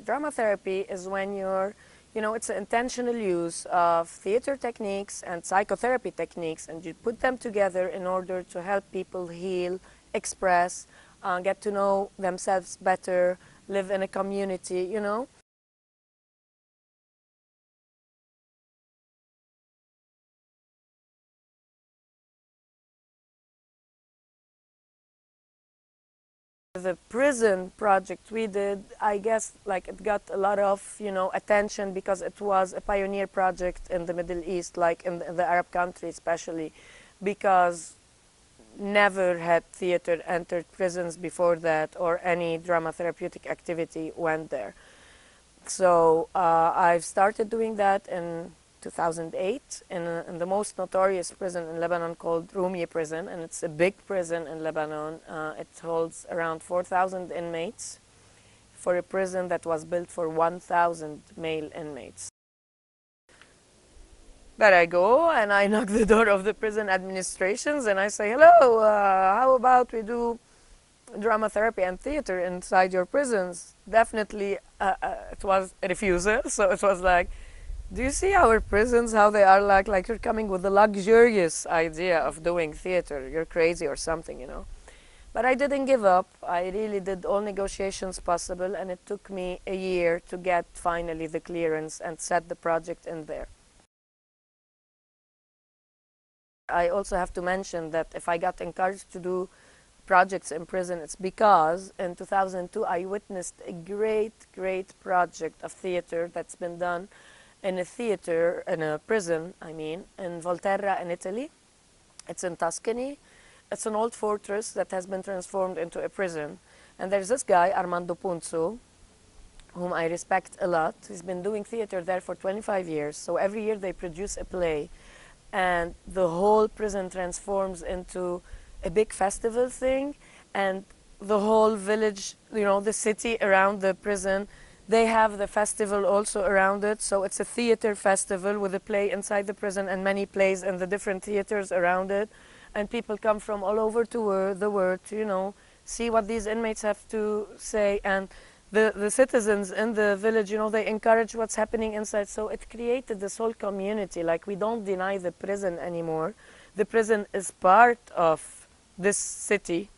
Drama therapy is when you're, you know, it's an intentional use of theater techniques and psychotherapy techniques, and you put them together in order to help people heal, express, uh, get to know themselves better, live in a community, you know. The prison project we did, I guess, like it got a lot of, you know, attention because it was a pioneer project in the Middle East, like in the, Arab countries especially, because never had theater entered prisons before that or any drama therapeutic activity went there. So uh, I've started doing that in 2008 in, in, the most notorious prison in Lebanon called Rumiyeh prison and it's a big prison in Lebanon. Uh, it holds around 4,000 inmates for a prison that was built for 1,000 male inmates. But I go and I knock the door of the prison administrations and I say, hello, uh, how about we do drama therapy and theater inside your prisons? Definitely uh, uh, it was a refusal, so it was like, do you see our prisons, how they are like, like you're coming with a luxurious idea of doing theater, you're crazy or something, you know. But I didn't give up. I really did all negotiations possible and it took me a year to get finally the clearance and set the project in there. I also have to mention that if I got encouraged to do projects in prison, it's because in 2002 I witnessed a great, great project of theater that's been done in a theater, in a prison, I mean, in Volterra in Italy. It's in Tuscany. It's an old fortress that has been transformed into a prison. And there's this guy, Armando Punzo, whom I respect a lot. He's been doing theater there for 25 years. So every year they produce a play and the whole prison transforms into a big festival thing and the whole village you know the city around the prison they have the festival also around it so it's a theater festival with a play inside the prison and many plays in the different theaters around it and people come from all over to the world to you know see what these inmates have to say and the, the citizens in the village, you know, they encourage what's happening inside. So it created this whole community. Like we don't deny the prison anymore. The prison is part of this city.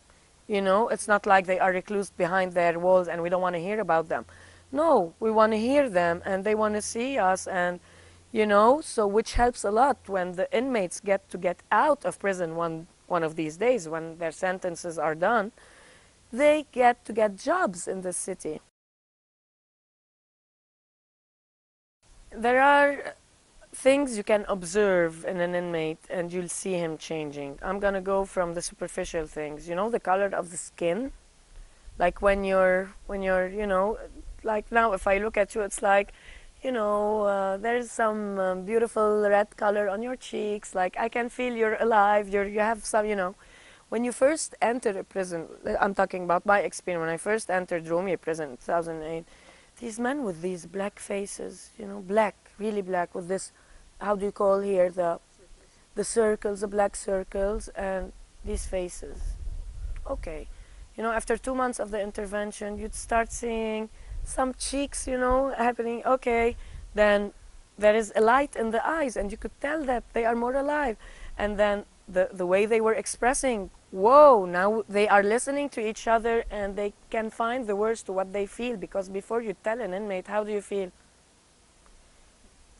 You know, it's not like they are reclused behind their walls and we don't want to hear about them. No, we want to hear them and they want to see us and, you know, so which helps a lot when the inmates get to get out of prison one, one of these days when their sentences are done they get to get jobs in the city. There are things you can observe in an inmate and you'll see him changing. I'm gonna go from the superficial things. You know the color of the skin? Like when you're, when you're, you know, like now if I look at you, it's like, you know, uh, there's some um, beautiful red color on your cheeks. Like I can feel you're alive. You're, you have some, you know, when you first enter a prison, I'm talking about my experience, when I first entered Rumiyeh prison in 2008, these men with these black faces, you know, black, really black, with this, how do you call here, the, the circles, the black circles, and these faces. Okay. You know, after two months of the intervention, you'd start seeing some cheeks, you know, happening. Okay, then there is a light in the eyes, and you could tell that they are more alive. And then the, the way they were expressing whoa, now they are listening to each other and they can find the words to what they feel because before you tell an inmate, how do you feel?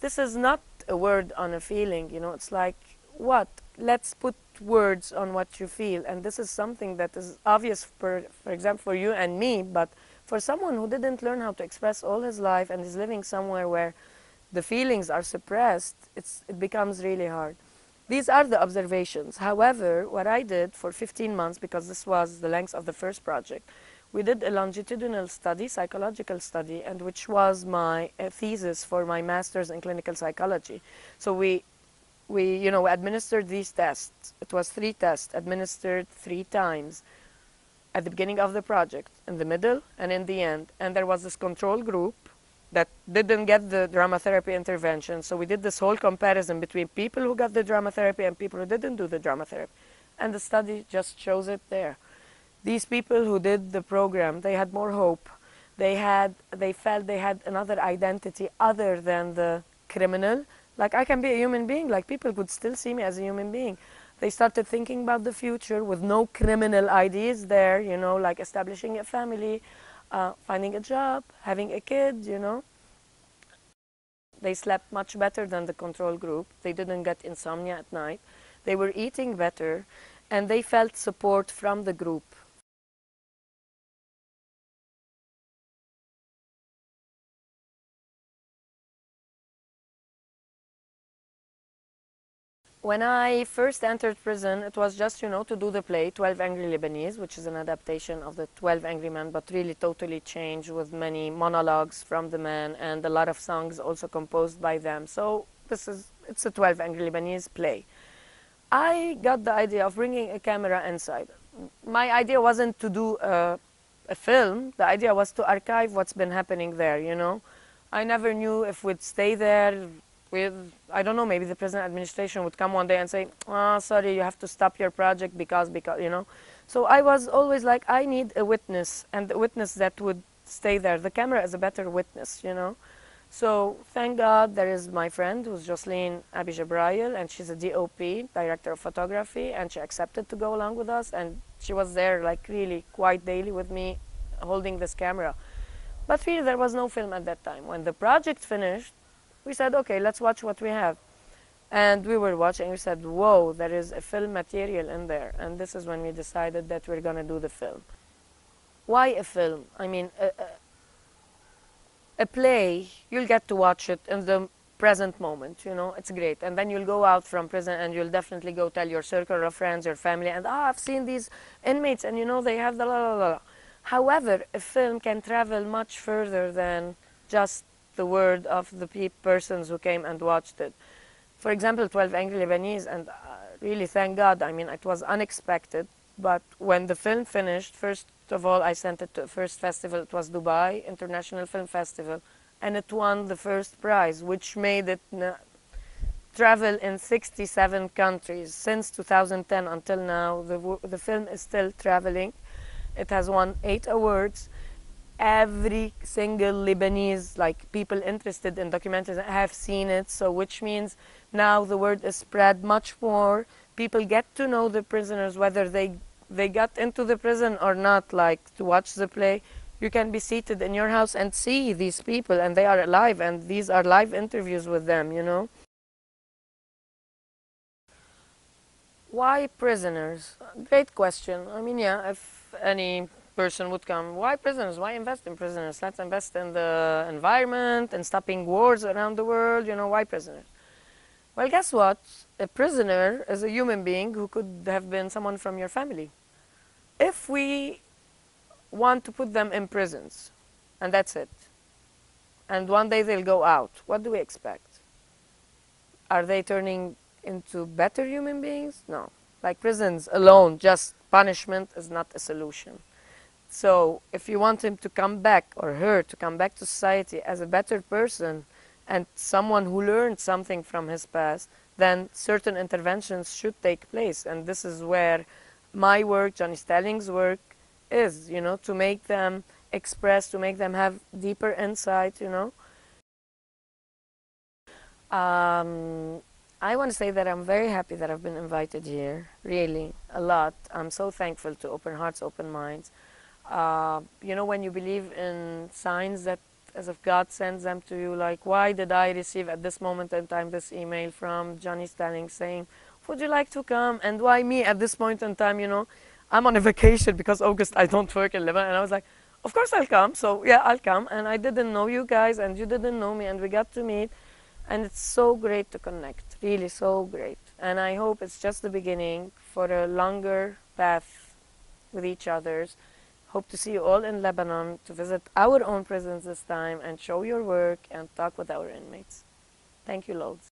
This is not a word on a feeling, you know, it's like, what? Let's put words on what you feel. And this is something that is obvious, for, for example, for you and me, but for someone who didn't learn how to express all his life and is living somewhere where the feelings are suppressed, it's, it becomes really hard. These are the observations. However, what I did for 15 months, because this was the length of the first project, we did a longitudinal study, psychological study, and which was my uh, thesis for my master's in clinical psychology. So we, we, you know, administered these tests. It was three tests administered three times at the beginning of the project, in the middle, and in the end. And there was this control group that didn't get the drama therapy intervention. So we did this whole comparison between people who got the drama therapy and people who didn't do the drama therapy. And the study just shows it there. These people who did the program, they had more hope. they had they felt they had another identity other than the criminal like i can be a human being like people could still see me as a human being they started thinking about the future with no criminal ideas there you know like establishing a family uh, finding a job having a kid you know. They slept much better than the control group. They didn't get insomnia at night. They were eating better and they felt support from the group When I first entered prison, it was just, you know, to do the play, 12 Angry Lebanese, which is an adaptation of the 12 Angry Men, but really totally changed with many monologues from the men and a lot of songs also composed by them. So this is, it's a 12 Angry Lebanese play. I got the idea of bringing a camera inside. My idea wasn't to do a, a film. The idea was to archive what's been happening there, you know. I never knew if we'd stay there, I don't know maybe the present administration would come one day and say oh sorry you have to stop your project because because you know? So I was always like I need a witness and a witness that would stay there the camera is a better witness you know? So thank God there is my friend who's Jocelyn Abi Jabrail and she's a DOP director of photography and she accepted to go along with us and she was there like really quite daily with me holding this camera. But really there was no film at that time. When the project finished we said, okay, let's watch what we have. And we were watching, we said, whoa, there is a film material in there. And this is when we decided that we're going to do the film. Why a film? I mean, a, a, a play, you'll get to watch it in the present moment, you know, it's great. And then you'll go out from prison and you'll definitely go tell your circle of friends, your family, and ah, I've seen these inmates and you know, they have the la la la. However, a film can travel much further than just the word of the pe persons who came and watched it. For example, 12 Angry Lebanese, and uh, really thank God, I mean, it was unexpected, but when the film finished, first of all, I sent it to the first festival, it was Dubai International Film Festival, and it won the first prize, which made it travel in 67 countries. Since 2010 until now, the, the film is still traveling. It has won eight awards every single Lebanese, like people interested in documentaries, have seen it. So, which means now the word is spread much more. People get to know the prisoners, whether they they got into the prison or not. Like to watch the play, you can be seated in your house and see these people, and they are alive, and these are live interviews with them. You know. Why prisoners? Great question. I mean, yeah, if any person would come, why prisoners? Why invest in prisoners? Let's invest in the environment and stopping wars around the world, you know, why prisoners? Well, guess what? A prisoner is a human being who could have been someone from your family. If we want to put them in prisons, and that's it, and one day they'll go out, what do we expect? Are they turning into better human beings? No. Like prisons alone, just punishment is not a solution. So if you want him to come back or her to come back to society as a better person and someone who learned something from his past, then certain interventions should take place. And this is where my work, Johnny Stallings' work, is, you know, to make them express, to make them have deeper insight, you know. Um, I want to say that I'm very happy that I've been invited here, really, a lot. I'm so thankful to Open Hearts, Open Minds. Uh, you know, when you believe in signs that as if God sends them to you, like, why did I receive at this moment in time this email from Johnny Stallings saying, would you like to come? And why me at this point in time, you know, I'm on a vacation because August I don't work in Lebanon. And I was like, of course I'll come. So yeah, I'll come. And I didn't know you guys and you didn't know me and we got to meet. And it's so great to connect, really so great. And I hope it's just the beginning for a longer path with each other's. Hope to see you all in Lebanon to visit our own prisons this time and show your work and talk with our inmates. Thank you loads.